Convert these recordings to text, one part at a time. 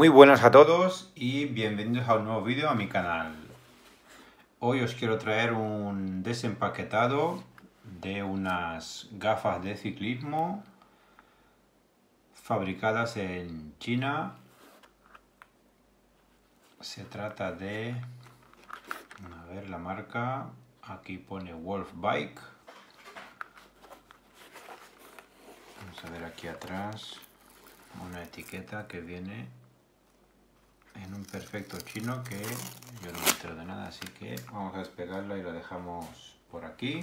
Muy buenas a todos y bienvenidos a un nuevo vídeo a mi canal. Hoy os quiero traer un desempaquetado de unas gafas de ciclismo fabricadas en China. Se trata de, a ver la marca, aquí pone Wolf Bike. Vamos a ver aquí atrás una etiqueta que viene en un perfecto chino que yo no me entero de nada, así que vamos a despegarla y la dejamos por aquí.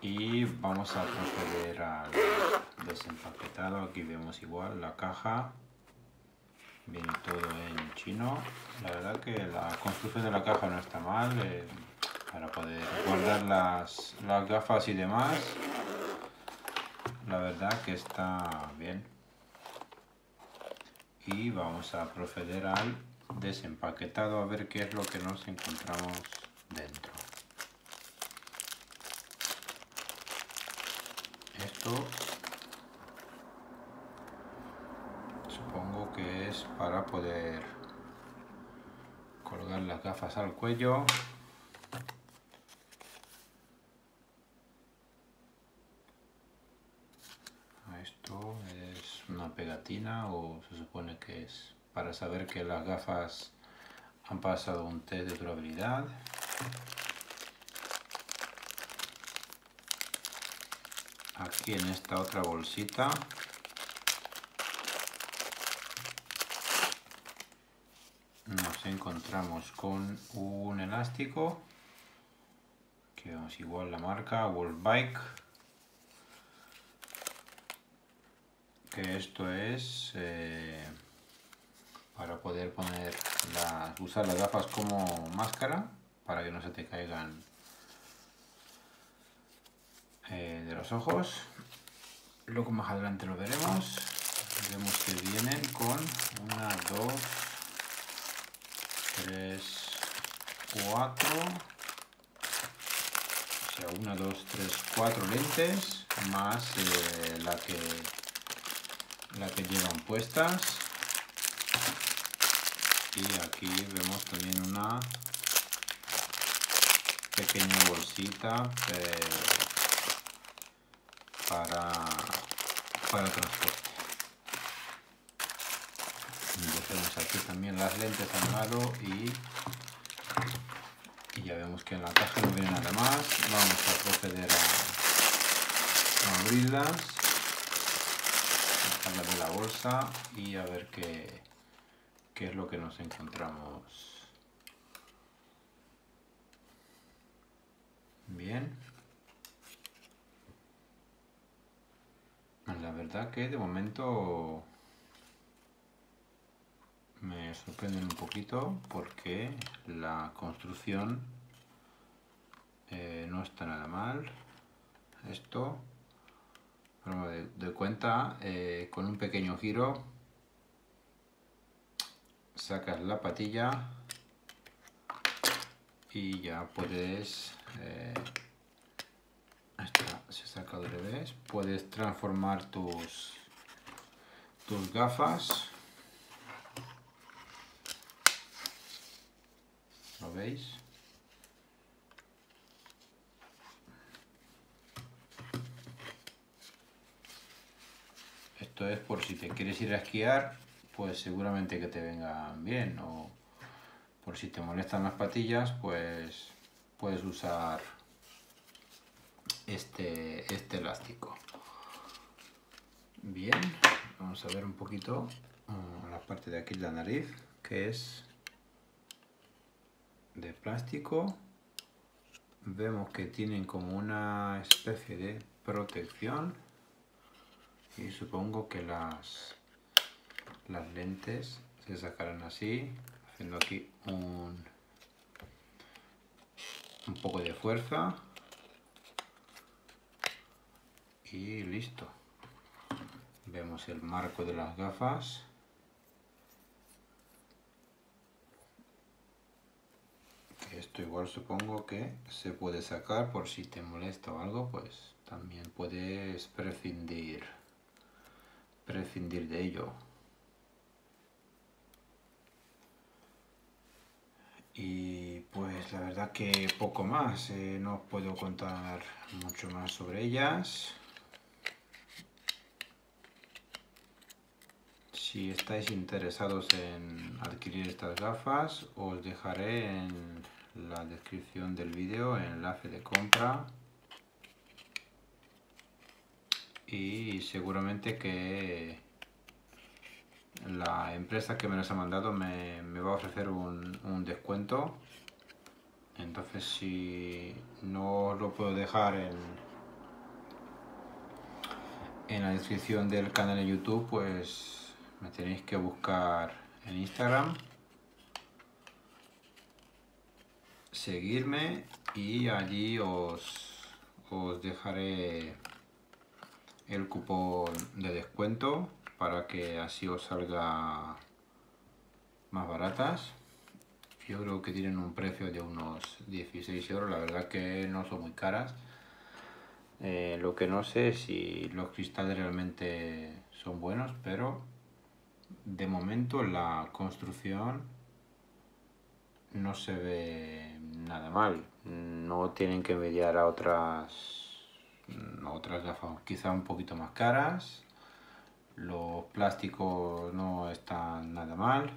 Y vamos a proceder al desempaquetado. Aquí vemos igual la caja. Viene todo en chino. La verdad que la construcción de la caja no está mal. Eh, para poder guardar las, las gafas y demás. La verdad que está bien y vamos a proceder al desempaquetado a ver qué es lo que nos encontramos dentro. Esto supongo que es para poder colgar las gafas al cuello esto es o se supone que es para saber que las gafas han pasado un test de durabilidad aquí en esta otra bolsita. Nos encontramos con un elástico que vemos igual la marca Wolf Bike que esto es eh, para poder poner las, usar las gafas como máscara para que no se te caigan eh, de los ojos. Luego más adelante lo veremos. Vemos que vienen con una, dos, tres, cuatro o sea, una, dos, tres, cuatro lentes más eh, la que la que llevan puestas. Y aquí vemos también una pequeña bolsita para para transporte. Tenemos aquí también las lentes al lado y, y ya vemos que en la caja no viene nada más. Vamos a proceder a, a abrirlas de la bolsa y a ver qué, qué es lo que nos encontramos. Bien. La verdad que de momento me sorprenden un poquito porque la construcción eh, no está nada mal. Esto de, cuenta eh, con un pequeño giro sacas la patilla y ya puedes eh, se saca al revés puedes transformar tus tus gafas. Lo veis Esto es por si te quieres ir a esquiar, pues seguramente que te vengan bien. O por si te molestan las patillas, pues puedes usar este, este elástico. Bien, vamos a ver un poquito uh, la parte de aquí de la nariz, que es de plástico. Vemos que tienen como una especie de protección y supongo que las, las lentes se sacarán así, haciendo aquí un, un poco de fuerza y listo. Vemos el marco de las gafas. esto igual supongo que se puede sacar por si te molesta o algo, pues también puedes prescindir prescindir de ello. Y pues la verdad que poco más, eh, no puedo contar mucho más sobre ellas. Si estáis interesados en adquirir estas gafas, os dejaré en la descripción del vídeo enlace de compra y seguramente que la empresa que me las ha mandado me, va a ofrecer un, descuento. Entonces si no lo puedo dejar en, en la descripción del canal de youtube pues me tenéis que buscar en instagram seguirme y allí os, os dejaré el cupón de descuento para que así os salga más baratas. Yo creo que tienen un precio de unos 16 euros la verdad que no son muy caras. Eh, lo que no sé si los cristales realmente son buenos pero de momento la construcción no se ve nada mal. No tienen que envidiar a otras otras gafas quizá un poquito más caras. Los plásticos no están nada mal.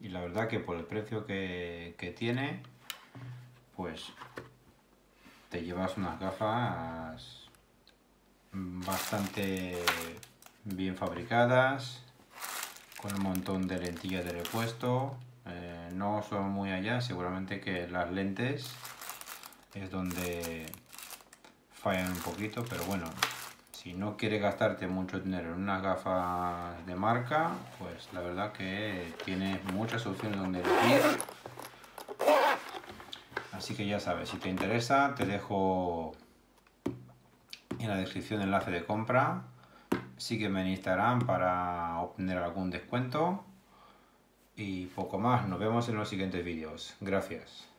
Y la verdad que por el precio que, tiene pues te llevas unas gafas bastante bien fabricadas con un montón de lentillas de repuesto. Eh, no son muy allá seguramente que las lentes es donde fallan un poquito pero bueno si no quieres gastarte mucho dinero en unas gafas de marca, pues la verdad que tienes muchas opciones donde elegir. Así que ya sabes, si te interesa, te dejo en la descripción el enlace de compra. Sígueme en Instagram para obtener algún descuento. Y poco más, nos vemos en los siguientes vídeos. Gracias.